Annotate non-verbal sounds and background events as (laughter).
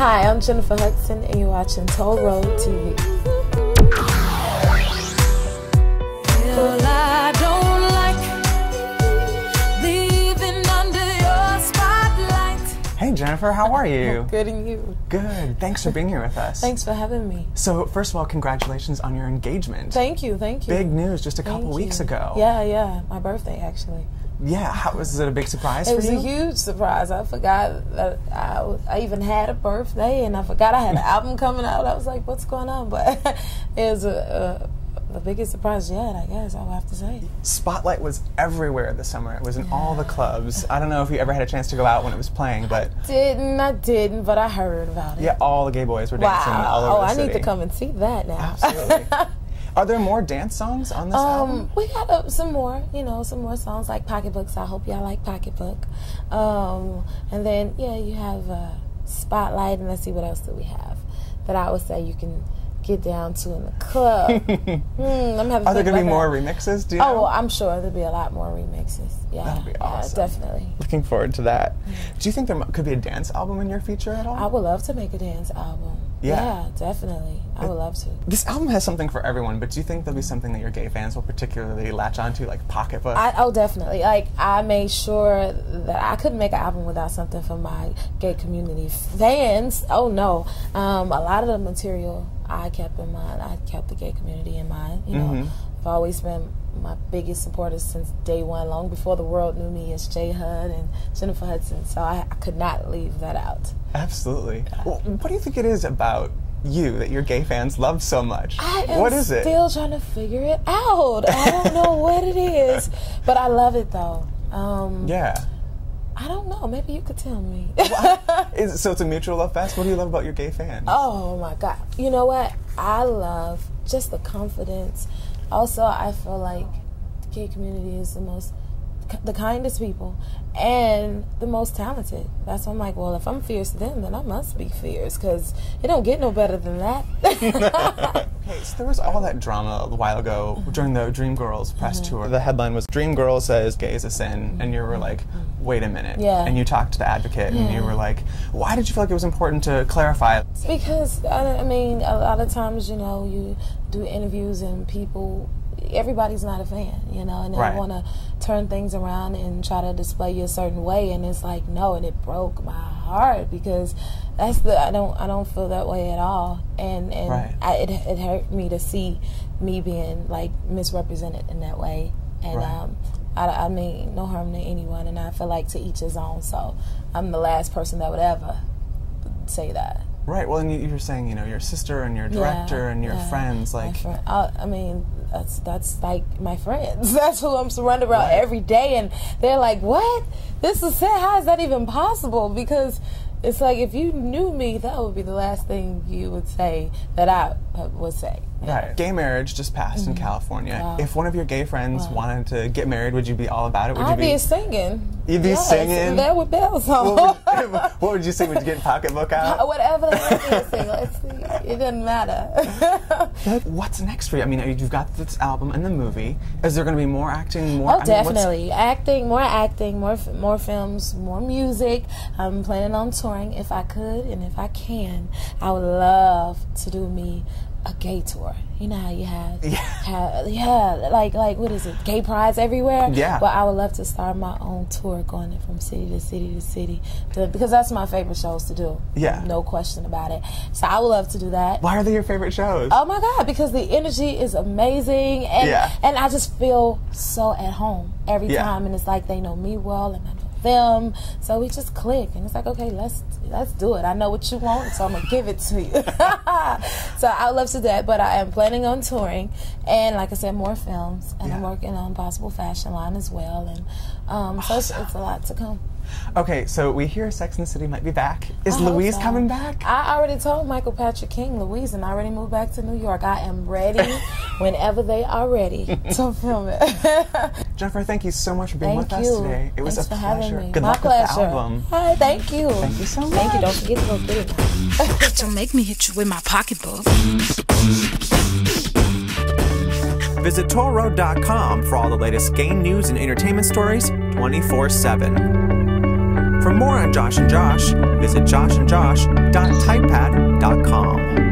Hi, I'm Jennifer Hudson, and you're watching Towleroad TV. Well, I don't like leaving under your spotlight. Hey Jennifer, how are you? (laughs) Good and you. Good. Thanks for being here with us. Thanks for having me. So, first of all, congratulations on your engagement. Thank you, thank you. Big news just a couple Thank weeks you. ago. Yeah, yeah, my birthday actually. Yeah, how was it a big surprise It for was you? a huge surprise. I forgot that I, I even had a birthday, and I forgot I had an (laughs) album coming out. I was like, "What's going on?" (laughs) But it was a, a, the biggest surprise yet, I guess. I'll have to say. Spotlight was everywhere this summer. It was in all the clubs. I don't know if you ever had a chance to go out when it was playing, but Didn't I didn't, but I heard about it. yeah, all the gay boys were dancing Wow. all over oh, the I city. need to come and see that now. Absolutely. (laughs) Are there more dance songs on this album? Um, we got uh, some more, you know, some more songs like Pocketbooks. I hope y'all like Pocketbook. Um, and then, yeah, you have uh, Spotlight, and let's see what else do we have that I would say you can get down to in the club. (laughs) hmm, I'm having Are there going to be more remixes? Do you. Oh, know? I'm sure there'll be a lot more remixes. Yeah, That'll be yeah, awesome. definitely. Looking forward to that. Do you think there could be a dance album in your future at all? I would love to make a dance album. Yeah. definitely. I would love to. this album has something for everyone, but do you think there'll be something that your gay fans will particularly latch onto, like Pocketbook? I, oh, definitely. Like I made sure that I couldn't make an album without something for my gay community fans. Oh no, um, a lot of the material I kept in mind. I kept the gay community in mind. You know, Mhm. I've always been my biggest supporters since day one, long before the world knew me as J-Hud and Jennifer Hudson. So I, I could not leave that out. Absolutely. Well, what do you think it is about you that your gay fans love so much? I am what is it? still trying to figure it out. I don't know what it is, (laughs) but I love it though. Um, yeah. I don't know. Maybe you could tell me. Is, so it's a mutual love fest. What do you love about your gay fans? oh my God. You know what? I love just the confidence. Also, I feel like the gay community is the most, the kindest people and the most talented. That's why I'm like, well, if I'm fierce to them, then I must be fierce because it don't get no better than that. (laughs) Okay, so there was all that drama a while ago mm-hmm. during the Dreamgirls press mm-hmm. tour. The headline was Dreamgirls says gay is a sin, and you were mm-hmm. like, wait a minute. Yeah. And you talked to the advocate, and you were like, why did you feel like it was important to clarify? Because I, I mean, a lot of times, you know, you do interviews and people, everybody's not a fan, you know, and they Right. want to turn things around and try to display you a certain way, and it's like no, and it broke my heart because that's the I don't I don't feel that way at all, and and Right. I, it it hurt me to see me being like misrepresented in that way, and Right. um. I, I mean, no harm to anyone, and I feel like to each his own. So, I'm the last person that would ever say that. Right. Well, and you, you were saying, you know, your sister and your director and your yeah, friends, like, I, I mean, that's that's like my friends. (laughs) That's who I'm surrounded around Right. every day, and they're like, "What? This is sad. How is that even possible?" Because it's like if you knew me, that would be the last thing you would say that I would say. Right. Gay marriage just passed in California. Mm-hmm. Wow. If one of your gay friends Wow. wanted to get married, would you be all about it? Would I'd you be singing. You'd be Yes, singing? and there with bells on. what, would, (laughs) what would you say? Would you get a pocketbook (laughs) out? Whatever they want me to sing, let's see. It doesn't matter. (laughs) What's next for you? I mean, you've got this album and the movie. Is there going to be more acting? More? Oh, I mean, what's- definitely. Acting, more acting, more more films, more music. I'm planning on touring if I could and if I can. I would love to do me a gay tour. You know how you have, Yeah. have yeah, like like what is it? Gay prides everywhere. Yeah. But I would love to start my own tour, going from city to city to city, to, because that's my favorite shows to do. Yeah. No question about it. So I would love to do that. Why are they your favorite shows? Oh my God! Because the energy is amazing, and Yeah. and I just feel so at home every Yeah. time, and it's like they know me well, and I know them, so we just click, and it's like okay, let's let's do it. I know what you want, so I'm gonna give it to you. (laughs) so I would love to do that, but I am planning on touring, and like I said, more films, and I'm working on possible fashion line as well, and um, so it's, it's a lot to come. Okay, so we hear Sex and the City might be back. Is I Louise so. coming back? I already told Michael Patrick King, Louise, and I already moved back to New York. I am ready (laughs) whenever they are ready (laughs) to film it. (laughs) Jennifer, thank you so much for being thank with you. us today. It was Thanks a for pleasure. me. Good My luck pleasure. with the album. Hi, thank you. Thank you so much. Thank you. Don't forget to go get it. Don't make me hit you with my pocketbook. Visit towleroad.com for all the latest game news and entertainment stories 24 7. For more on Josh and Josh, visit joshandjosh.typepad.com.